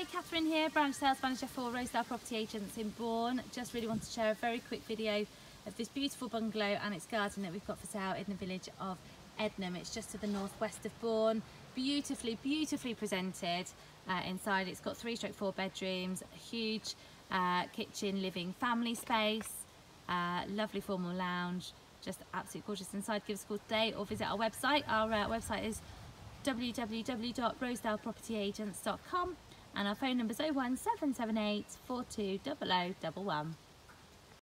Hi, Catherine here, branch sales manager for Rosedale Property Agents in Bourne. Just really want to share a very quick video of this beautiful bungalow and its garden that we've got for sale in the village of Edenham. It's just to the northwest of Bourne. Beautifully, beautifully presented uh, inside. It's got three stroke four bedrooms, huge uh, kitchen, living family space, uh, lovely formal lounge, just absolutely gorgeous inside. Give us a call today or visit our website. Our uh, website is www.rosedalepropertyagents.com and our phone number is 01778 420011.